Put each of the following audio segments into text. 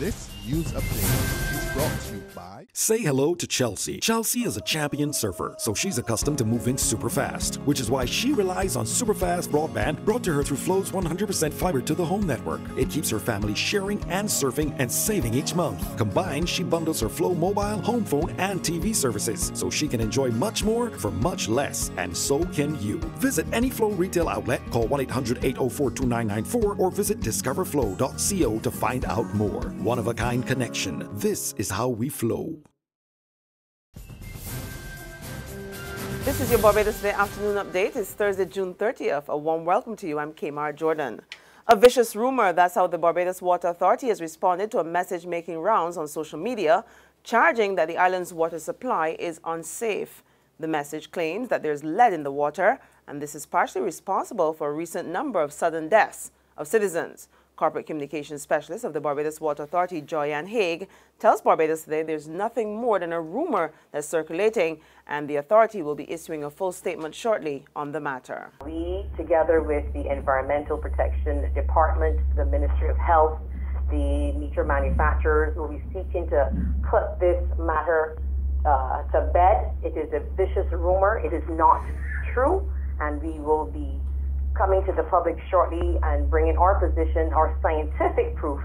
This news update brought to you by. Say hello to Chelsea. Chelsea is a champion surfer, so she's accustomed to moving super fast, which is why she relies on super fast broadband brought to her through Flow's 100% fiber to the home network. It keeps her family sharing and surfing and saving each month. Combined, she bundles her Flow mobile, home phone, and TV services, so she can enjoy much more for much less, and so can you. Visit any Flow retail outlet, call 1 800 804 2994, or visit discoverflow.co to find out more. One of a kind connection. This is how we flow. This is your Barbados Today afternoon update. It's Thursday, June 30th. A warm welcome to you. I'm Kamar Jordan. A vicious rumor, that's how the Barbados Water Authority has responded to a message making rounds on social media, charging that the island's water supply is unsafe. The message claims that there's lead in the water, and this is partially responsible for a recent number of sudden deaths of citizens. Corporate Communications Specialist of the Barbados Water Authority, Joyanne Haig, tells Barbados Today there's nothing more than a rumor that's circulating, and the authority will be issuing a full statement shortly on the matter. We, together with the Environmental Protection Department, the Ministry of Health, the meter manufacturers, will be seeking to put this matter uh, to bed. It is a vicious rumor. It is not true, and we will be coming to the public shortly and bringing our position, our scientific proof,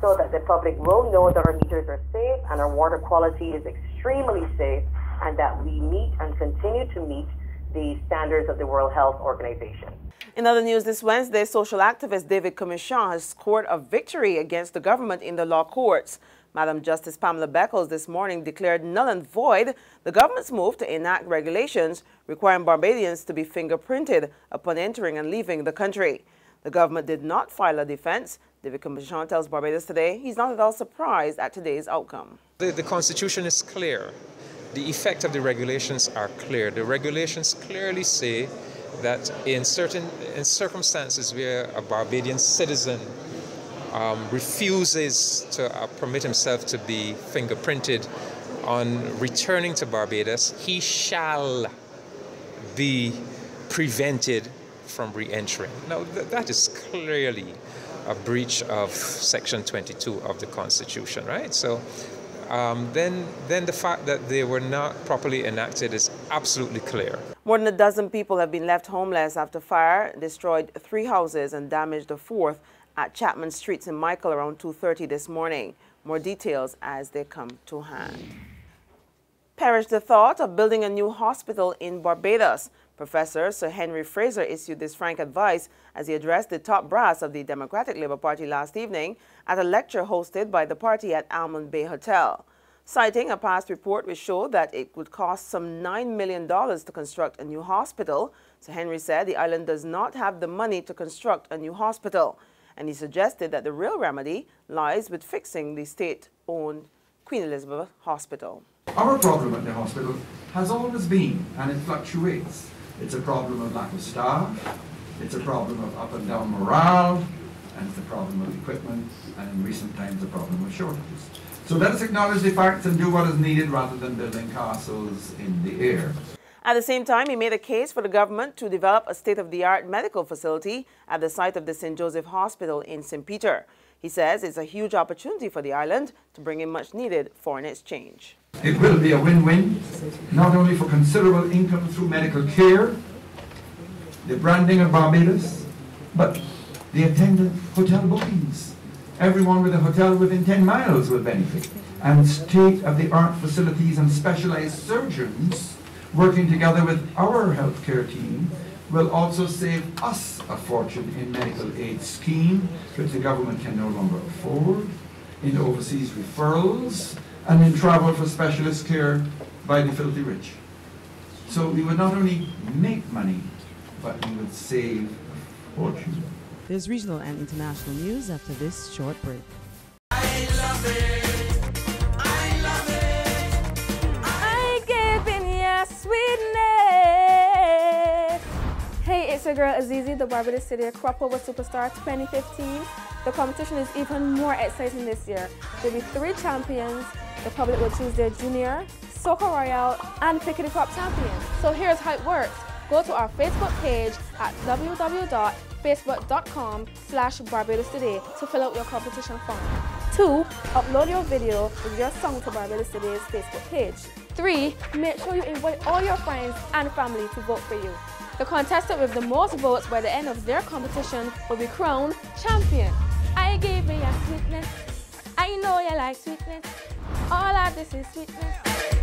so that the public will know that our meters are safe and our water quality is extremely safe and that we meet and continue to meet the standards of the World Health Organization. In other news this Wednesday, social activist David Comissiong has scored a victory against the government in the law courts. Madam Justice Pamela Beckles this morning declared null and void the government's move to enact regulations requiring Barbadians to be fingerprinted upon entering and leaving the country. The government did not file a defense. David Comissiong tells Barbados Today he's not at all surprised at today's outcome. The, the Constitution is clear. The effect of the regulations are clear. The regulations clearly say that in certain in circumstances where a Barbadian citizen um, refuses to uh, permit himself to be fingerprinted on returning to Barbados, he shall be prevented from re entering. Now, th- that is clearly a breach of Section 22 of the Constitution, right? So um, then, then the fact that they were not properly enacted is absolutely clear. More than a dozen people have been left homeless after fire destroyed three houses and damaged a fourth at Chapman Streets in Michael around 2.30 this morning. More details as they come to hand. Perish the thought of building a new hospital in Barbados. Professor Sir Henry Fraser issued this frank advice as he addressed the top brass of the Democratic Labour Party last evening at a lecture hosted by the party at Almond Bay Hotel. Citing a past report which showed that it would cost some $9 million to construct a new hospital, Sir Henry said the island does not have the money to construct a new hospital and he suggested that the real remedy lies with fixing the state-owned Queen Elizabeth Hospital. Our problem at the hospital has always been, and it fluctuates, it's a problem of lack of staff, it's a problem of up and down morale, and it's a problem of equipment, and in recent times a problem of shortages. So let us acknowledge the facts and do what is needed rather than building castles in the air. At the same time, he made a case for the government to develop a state-of-the-art medical facility at the site of the St. Joseph Hospital in St. Peter. He says it's a huge opportunity for the island to bring in much-needed foreign exchange. It will be a win-win, not only for considerable income through medical care, the branding of Barbados, but the attendant hotel bookings. Everyone with a hotel within 10 miles will benefit. And state-of-the-art facilities and specialized surgeons working together with our healthcare team, will also save us a fortune in medical aid scheme, which the government can no longer afford, in overseas referrals, and in travel for specialist care by the filthy rich. So we would not only make money, but we would save a fortune. There's regional and international news after this short break. It's your girl Azizi, the Barbados City Crop Over Superstar 2015. The competition is even more exciting this year. There'll be three champions. The public will choose their junior, Soca Royale, and Pic-O-De-Crop champion. So here's how it works. Go to our Facebook page at www.facebook.com slash Barbados Today to fill out your competition form. Two, upload your video with your song to Barbados Today's Facebook page. Three, make sure you invite all your friends and family to vote for you. The contestant with the most votes by the end of their competition will be crowned champion. I gave me a sweetness. I know you like sweetness. All of this is sweetness.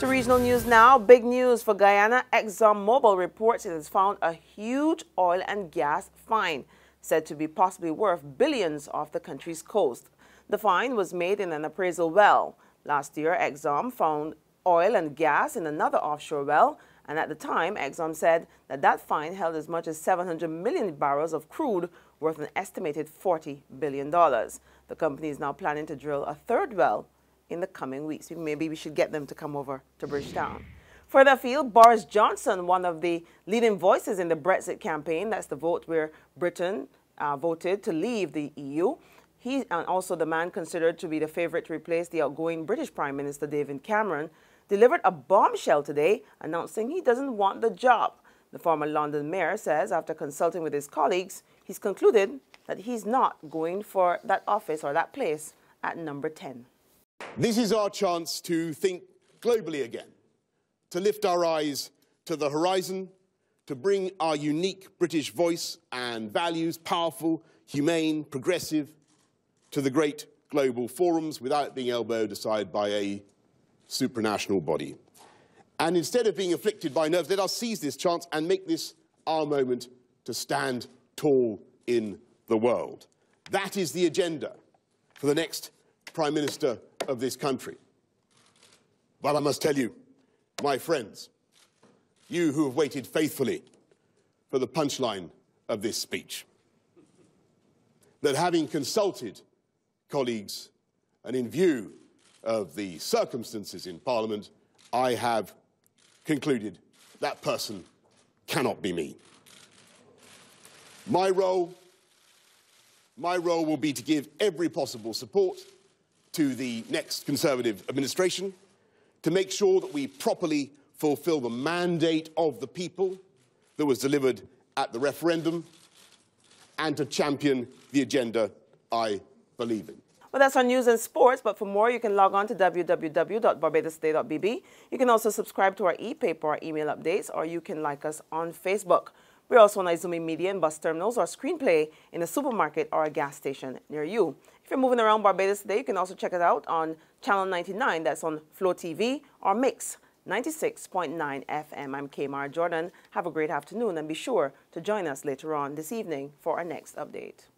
To regional news now, big news for Guyana. ExxonMobil reports it has found a huge oil and gas find, said to be possibly worth billions off the country's coast. The find was made in an appraisal well. Last year, Exxon found oil and gas in another offshore well, and at the time, Exxon said that that find held as much as 700 million barrels of crude worth an estimated $40 billion. The company is now planning to drill a third well in the coming weeks. Maybe we should get them to come over to Bridgetown. Further afield, Boris Johnson, one of the leading voices in the Brexit campaign, that's the vote where Britain uh, voted to leave the EU. He and also the man considered to be the favorite to replace the outgoing British Prime Minister David Cameron, delivered a bombshell today announcing he doesn't want the job. The former London mayor says after consulting with his colleagues, he's concluded that he's not going for that office or that place at number 10. This is our chance to think globally again, to lift our eyes to the horizon, to bring our unique British voice and values, powerful, humane, progressive, to the great global forums without being elbowed aside by a supranational body. And instead of being afflicted by nerves, let us seize this chance and make this our moment to stand tall in the world. That is the agenda for the next Prime Minister of this country. But I must tell you, my friends, you who have waited faithfully for the punchline of this speech, that having consulted colleagues and in view of the circumstances in Parliament, I have concluded that person cannot be me. My role, my role will be to give every possible support to the next Conservative administration to make sure that we properly fulfil the mandate of the people that was delivered at the referendum and to champion the agenda I believe in. Well, that's on news and sports, but for more, you can log on to www.barbadostoday.bb. You can also subscribe to our e-paper or email updates, or you can like us on Facebook. We're also on Izumi Media and bus terminals or screenplay in a supermarket or a gas station near you. If you're moving around Barbados today, you can also check it out on Channel 99. That's on Flow TV or Mix 96.9 FM. I'm Kmar Jordan. Have a great afternoon and be sure to join us later on this evening for our next update.